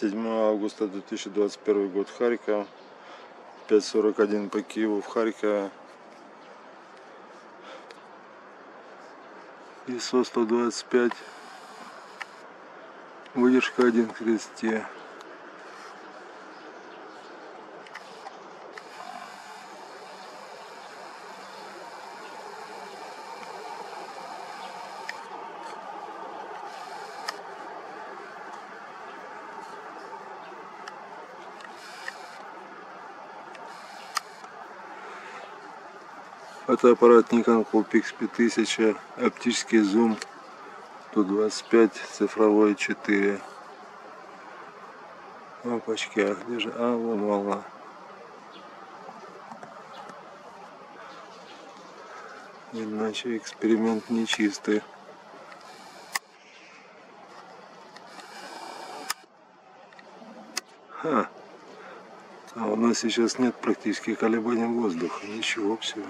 7 августа 2021 год Харьков. 5.41 по Киеву в Харькове. ИСО 125 выдержка 1 к 30 Это аппарат Nikon Coolpix 5000, оптический зум 125, цифровой 4. Опачки, а где же? А, ломала. Иначе эксперимент нечистый. Ха. А у нас сейчас нет практически колебаний воздуха. Ничего себе.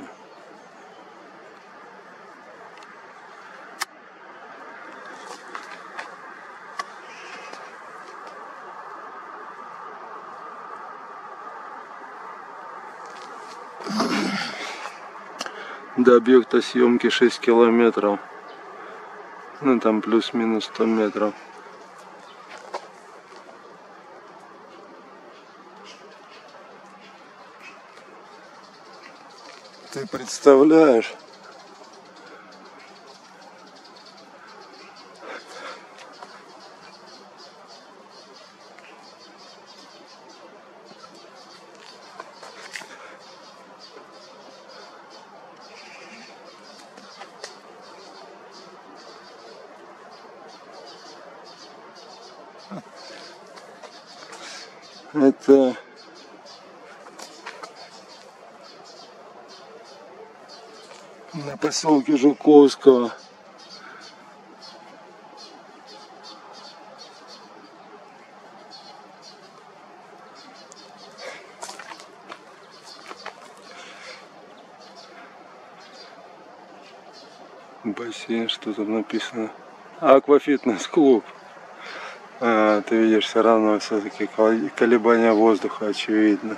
До объекта съемки 6 километров. Ну там плюс-минус 100 метров. Ты представляешь? Это на поселке Жуковского. Бассейн, что там написано? Аквафитнес клуб. А, ты видишь, все равно все-таки колебания воздуха очевидно.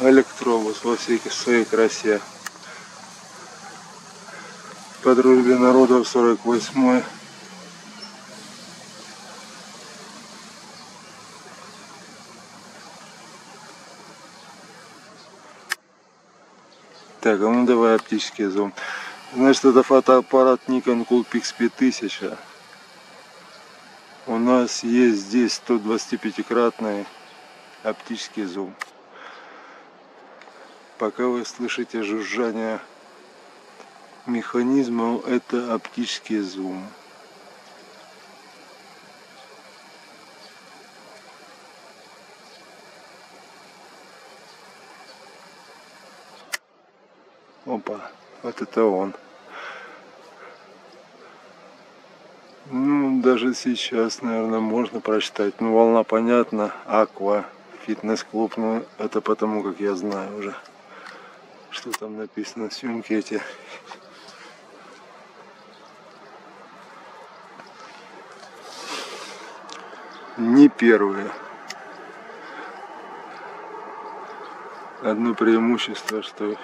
Электробус во всей своей красе. По дружбе народов 48 Так, а ну давай оптический зум. Значит, это фотоаппарат Nikon Coolpix 5000. У нас есть здесь 125-кратный оптический зум. Пока вы слышите жужжание механизмов, это оптический зум. Опа, вот это он. Ну, даже сейчас, наверное, можно прочитать. Ну, волна понятна. Аква, фитнес-клуб. Ну, это потому, как я знаю уже что там написано, съемки эти. Не первые. Одно преимущество, что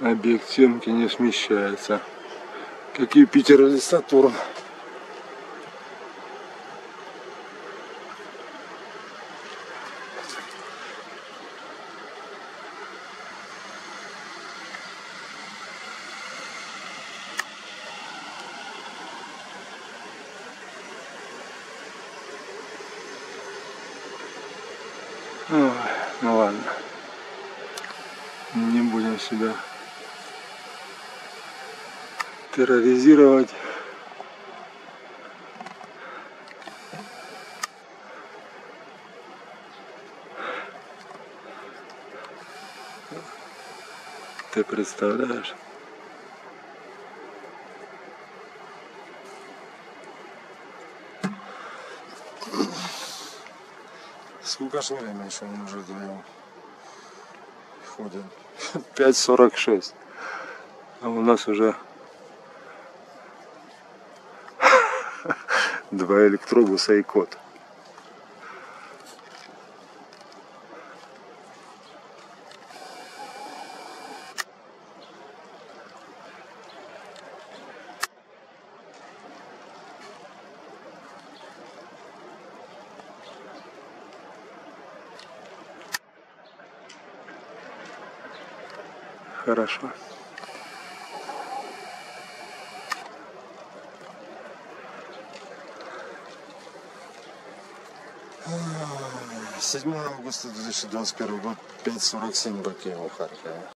объект съемки не смещается как Юпитер или Сатурн. ну ладно. Не будем себя терроризировать. Ты представляешь? Сколько ж времени, что мы уже вдвоем ходим? 5.46. А у нас уже два электробуса и кот. Хорошо. Седьмое августа 2021 год, 5.47 Бакеева, Харькова.